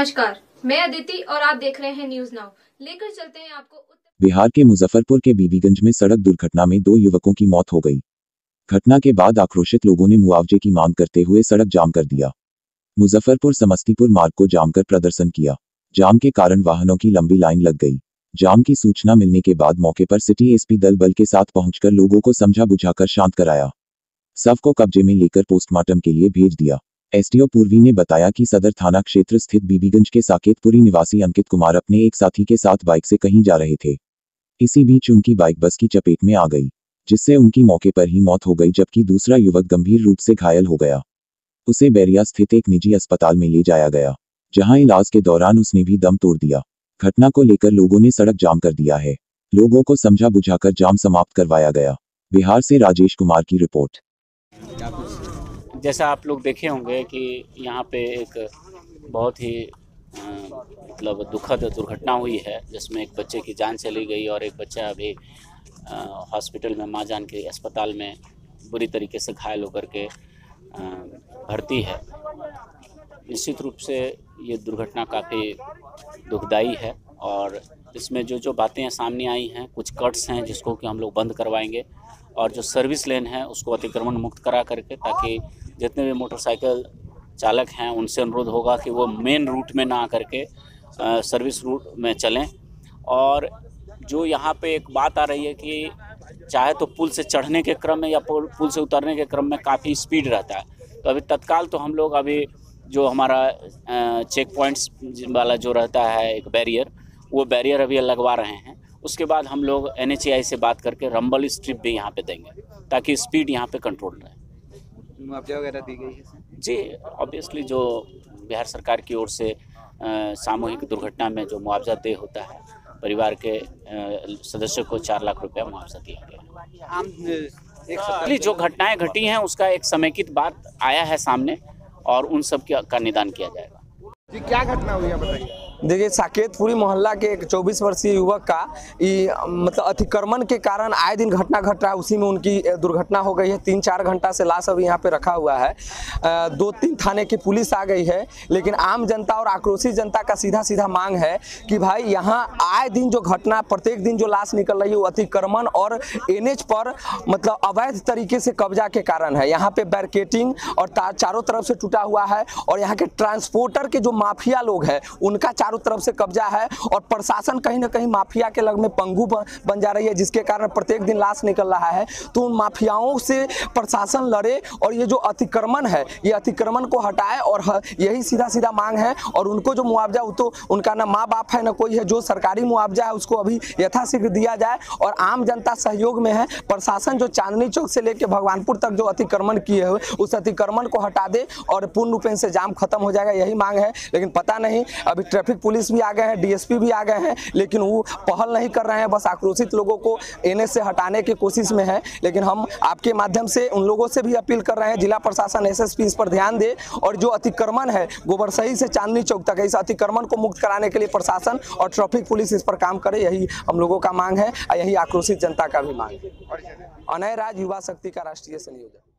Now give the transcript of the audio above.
नमस्कार, मैं अदिति और आप देख रहे हैं न्यूज़ नाउ लेकर चलते हैं आपको बिहार के मुजफ्फरपुर के बीबीगंज में सड़क दुर्घटना में दो युवकों की मौत हो गई। घटना के बाद आक्रोशित लोगों ने मुआवजे की मांग करते हुए सड़क जाम कर दिया। मुजफ्फरपुर समस्तीपुर मार्ग को जाम कर प्रदर्शन किया। जाम के कारण वाहनों की लंबी लाइन लग गई। जाम की सूचना मिलने के बाद मौके पर सिटी एसपी दल बल के साथ पहुंचकर लोगों को समझा बुझाकर शांत कराया। शव को कब्जे में लेकर पोस्टमार्टम के लिए भेज दिया। एसडीओ पूर्वी ने बताया कि सदर थाना क्षेत्र स्थित बीबीगंज के साकेतपुरी निवासी अंकित कुमार अपने एक साथी के साथ बाइक से कहीं जा रहे थे। इसी बीच उनकी बाइक बस की चपेट में आ गई, जिससे उनकी मौके पर ही मौत हो गई, जबकि दूसरा युवक गंभीर रूप से घायल हो गया। उसे बैरिया स्थित एक निजी अस्पताल में ले जाया गया, जहाँ इलाज के दौरान उसने भी दम तोड़ दिया। घटना को लेकर लोगों ने सड़क जाम कर दिया है। लोगों को समझा बुझाकर जाम समाप्त करवाया गया। बिहार से राजेश कुमार की रिपोर्ट। जैसा आप लोग देखे होंगे कि यहाँ पे एक बहुत ही मतलब दुखद दुर्घटना हुई है, जिसमें एक बच्चे की जान चली गई और एक बच्चा अभी हॉस्पिटल में, माँ जान के अस्पताल में बुरी तरीके से घायल होकर के भर्ती है। निश्चित रूप से ये दुर्घटना काफ़ी दुखदाई है और इसमें जो जो बातें सामने आई हैं, कुछ कट्स हैं जिसको कि हम लोग बंद करवाएँगे। और जो सर्विस लेन है, उसको अतिक्रमण मुक्त करा करके, ताकि जितने भी मोटरसाइकिल चालक हैं, उनसे अनुरोध होगा कि वो मेन रूट में ना आकर के सर्विस रूट में चलें। और जो यहाँ पे एक बात आ रही है कि चाहे तो पुल से चढ़ने के क्रम में या पुल से उतरने के क्रम में काफ़ी स्पीड रहता है। तो अभी तत्काल तो हम लोग अभी जो हमारा चेक पॉइंट्स वाला जो रहता है एक बैरियर वो बैरियर अभी लगवा रहे हैं। उसके बाद हम लोग एन से बात करके रंबल स्ट्रिप भी यहाँ पे देंगे ताकि स्पीड यहाँ पे कंट्रोल रहे। मुआवजा वगैरह दी गई है जी ऑब्वियसली जो बिहार सरकार की ओर से सामूहिक दुर्घटना में जो मुआवजा दे होता है परिवार के सदस्यों को चार लाख रुपया मुआवजा दिया गया जो घटनाएँ घटी हैं उसका एक समेकित बात आया है सामने और उन सब का निदान किया जाएगा। जी क्या घटना हुई है बताइए। देखिए, साकेतपुरी मोहल्ला के एक 24 वर्षीय युवक का ई मतलब अतिक्रमण के कारण आए दिन घटना घट रहा है, उसी में उनकी दुर्घटना हो गई है। तीन चार घंटा से लाश अभी यहाँ पे रखा हुआ है। दो तीन थाने की पुलिस आ गई है, लेकिन आम जनता और आक्रोशित जनता का सीधा सीधा मांग है कि भाई, यहाँ आए दिन जो घटना, प्रत्येक दिन जो लाश निकल रही है, वो अतिक्रमण और एनएच पर मतलब अवैध तरीके से कब्जा के कारण है। यहाँ पे बैरिकेटिंग और चारों तरफ़ से टूटा हुआ है और यहाँ के ट्रांसपोर्टर के जो माफिया लोग हैं, उनका चारों तरफ़ से कब्जा है और प्रशासन कहीं ना कहीं माफिया के लग में पंगू बन जा रही है, जिसके कारण प्रत्येक दिन लाश निकल रहा है। तो उन माफियाओं से प्रशासन लड़े और ये जो अतिक्रमण है, ये अतिक्रमण को हटाए और यही सीधा सीधा मांग है और उनको जो मुआवजा तो उनका ना माँ बाप है, ना कोई है, जो सरकारी मुआवजा है, उसको अभी यथाशीघ्र दिया जाए और आम जनता सहयोग में है। प्रशासन जो चांदनी चौक से लेकर भगवानपुर तक जो अतिक्रमण किए हुए, उस अतिक्रमण को हटा दे और पूर्ण रूप से जाम खत्म हो जाएगा, यही मांग है। लेकिन पता नहीं, अभी ट्रैफ़िक पुलिस भी आ गए हैं, डीएसपी भी आ गए हैं, लेकिन वो पहल नहीं कर रहे हैं, बस आक्रोशित लोगों को एन से हटाने की कोशिश में है। लेकिन हम आपके माध्यम से उन लोगों से भी अपील कर रहे हैं, जिला प्रशासन एसएसपी इस पर ध्यान दे और जो अतिक्रमण है, गोबरसही से चांदनी चौक तक, इस अतिक्रमण को मुक्त कराने के लिए प्रशासन और ट्रैफ़िक पुलिस इस पर काम करे, यही हम लोगों का मांग है, और यही आक्रोशित जनता का भी मांग है। अनय राज, युवा शक्ति का राष्ट्रीय संयोजक।